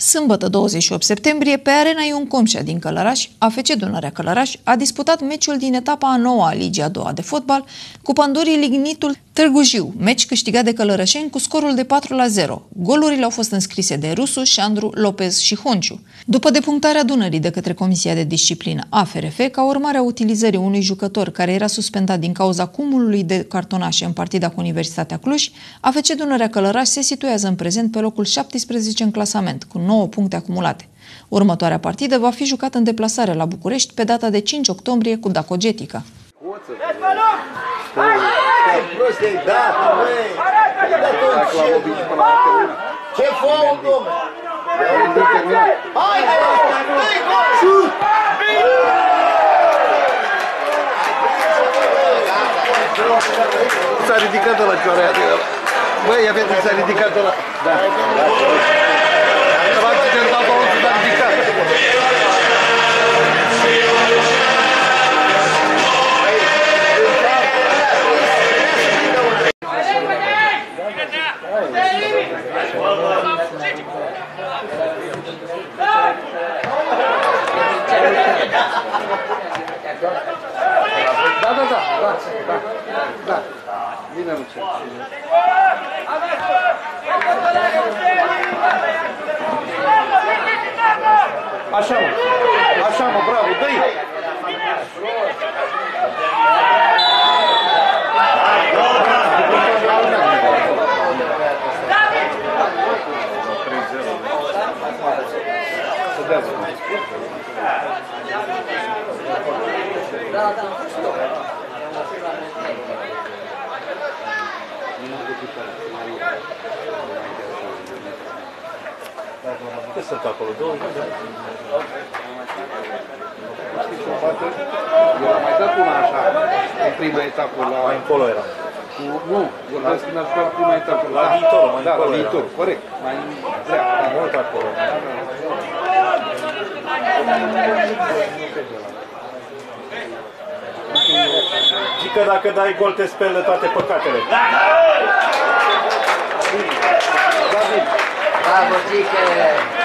Sâmbătă 28 septembrie, pe arena Ion Comșa din Călăraș, AFC Dunărea Călăraș a disputat meciul din etapa a noua a Ligii a doua de fotbal cu pandurii Lignitul Târgu Jiu, meci câștigat de călărășeni cu scorul de 4 la 0. Golurile au fost înscrise de Rusu, Șandru, Lopez și Honciu. După depunctarea Dunării de către Comisia de Disciplină AFRF, ca urmare a utilizării unui jucător care era suspendat din cauza cumulului de cartonașe în partida cu Universitatea Cluj, AFC Dunărea Călăraș se situează în prezent pe locul 17 în clasament, cu 9 puncte acumulate. Următoarea partidă va fi jucată în deplasare la București pe data de 5 octombrie cu Dacogetica. Ce faul, domnule? Haide! S-a ridicat la cioarea de ăla. Băi, ia vedem, s-a ridicat ăla. Da. S-a Așa, mă. Așa, mă, bravo, dă-i! Să dea Ce sunt acolo? 20 de Eu am mai dat una așa, în prima etapă la... Mai încolo era. Cu, nu, vorbesc când am jucat prima etapă. La viitor, mai da, încolo la era. viitor, corect. Mai în dreapta. Mult acolo. Zic că dacă dai gol te speli de toate păcatele. Bravo, Ziche!